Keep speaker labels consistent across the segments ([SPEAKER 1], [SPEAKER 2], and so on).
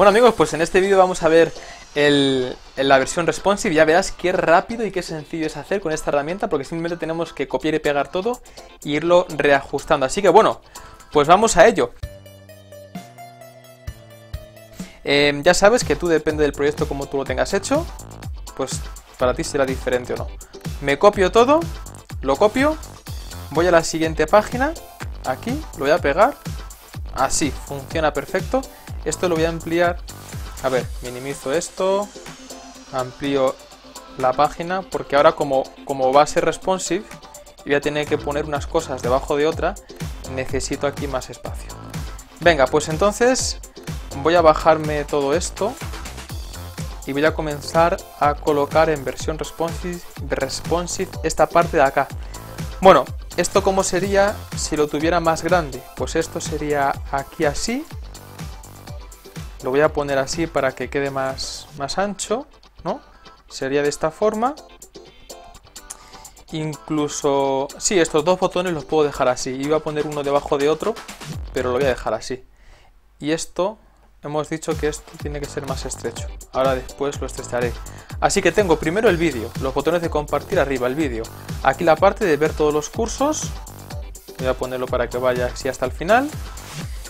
[SPEAKER 1] Bueno amigos, pues en este vídeo vamos a ver la versión responsive. Ya verás qué rápido y qué sencillo es hacer con esta herramienta porque simplemente tenemos que copiar y pegar todo e irlo reajustando. Así que bueno, pues vamos a ello. Em, ya sabes que tú depende del proyecto como tú lo tengas hecho, pues para ti será diferente o no. Me copio todo, lo copio, voy a la siguiente página, aquí, lo voy a pegar, así, funciona perfecto. Esto lo voy a ampliar, a ver, minimizo esto, amplío la página, porque ahora como, como va a ser responsive, voy a tener que poner unas cosas debajo de otra, necesito aquí más espacio. Venga, pues entonces voy a bajarme todo esto y voy a comenzar a colocar en versión responsive, responsive esta parte de acá. Bueno, esto como sería si lo tuviera más grande, pues esto sería aquí así. Lo voy a poner así para que quede más, más ancho, ¿no? Sería de esta forma. Incluso... Sí, estos dos botones los puedo dejar así. Iba a poner uno debajo de otro, pero lo voy a dejar así. Y esto hemos dicho que esto tiene que ser más estrecho. Ahora después lo estrecharé. Así que tengo primero el vídeo, los botones de compartir arriba, el vídeo. Aquí la parte de ver todos los cursos. Voy a ponerlo para que vaya así hasta el final.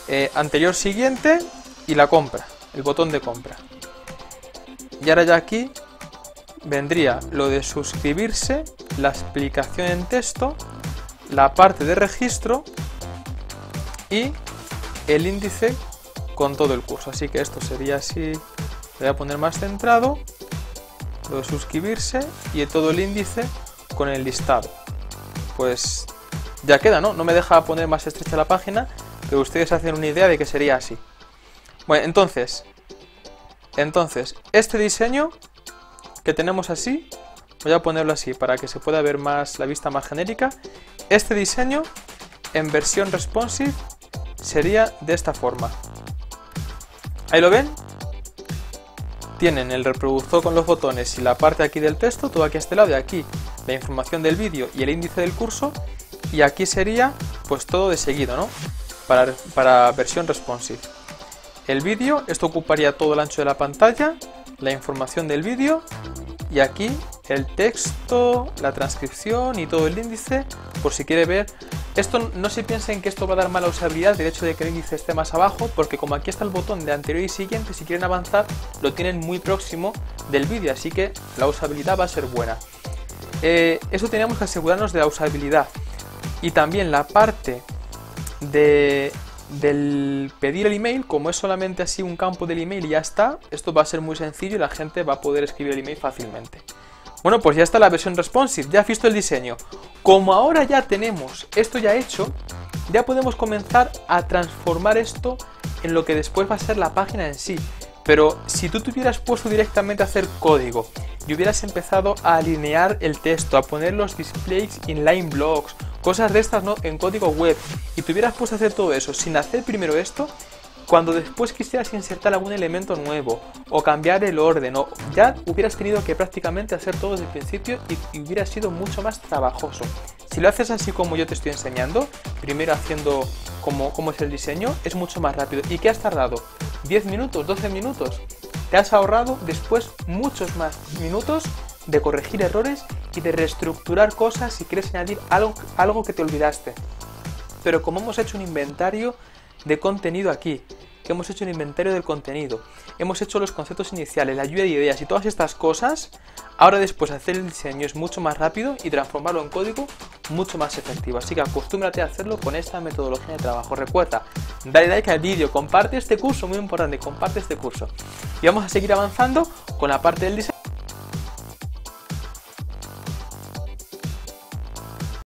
[SPEAKER 1] Eh, anterior, siguiente y la compra, el botón de compra. Y ahora ya aquí vendría lo de suscribirse, la explicación en texto, la parte de registro y el índice con todo el curso. Así que esto sería así, voy a poner más centrado, lo de suscribirse y todo el índice con el listado. Pues ya queda, ¿no? No me deja poner más estrecha la página, pero ustedes hacen una idea de que sería así. Bueno, entonces, entonces, este diseño que tenemos así, voy a ponerlo así para que se pueda ver más la vista más genérica. Este diseño en versión responsive sería de esta forma. Ahí lo ven. Tienen el reproductor con los botones y la parte aquí del texto, todo aquí a este lado y aquí la información del vídeo y el índice del curso y aquí sería pues todo de seguido, ¿no? Para, para versión responsive. El vídeo, esto ocuparía todo el ancho de la pantalla, la información del vídeo y aquí el texto, la transcripción y todo el índice por si quiere ver esto no se piensen que esto va a dar mala usabilidad del hecho de que el índice esté más abajo, porque como aquí está el botón de anterior y siguiente, si quieren avanzar, lo tienen muy próximo del vídeo, así que la usabilidad va a ser buena. Eh, eso teníamos que asegurarnos de la usabilidad. Y también la parte de, del pedir el email, como es solamente así un campo del email y ya está, esto va a ser muy sencillo y la gente va a poder escribir el email fácilmente. Bueno, pues ya está la versión responsive, ya has visto el diseño. Como ahora ya tenemos esto ya hecho, ya podemos comenzar a transformar esto en lo que después va a ser la página en sí. Pero si tú te hubieras puesto directamente a hacer código y hubieras empezado a alinear el texto, a poner los displays inline blocks, cosas de estas ¿no? en código web, y te hubieras puesto a hacer todo eso sin hacer primero esto, cuando después quisieras insertar algún elemento nuevo o cambiar el orden, o ya hubieras tenido que prácticamente hacer todo desde el principio y, hubiera sido mucho más trabajoso. Si lo haces así como yo te estoy enseñando, primero haciendo como, como es el diseño, es mucho más rápido. ¿Y qué has tardado? ¿10 minutos? ¿12 minutos? Te has ahorrado después muchos más minutos de corregir errores y de reestructurar cosas si quieres añadir algo, algo que te olvidaste. Pero como hemos hecho un inventario de contenido aquí, que hemos hecho un inventario del contenido, hemos hecho los conceptos iniciales, la lluvia de ideas y todas estas cosas, ahora después hacer el diseño es mucho más rápido y transformarlo en código mucho más efectivo. Así que acostúmbrate a hacerlo con esta metodología de trabajo. Recuerda, dale like al vídeo, comparte este curso, muy importante, comparte este curso. Y vamos a seguir avanzando con la parte del diseño.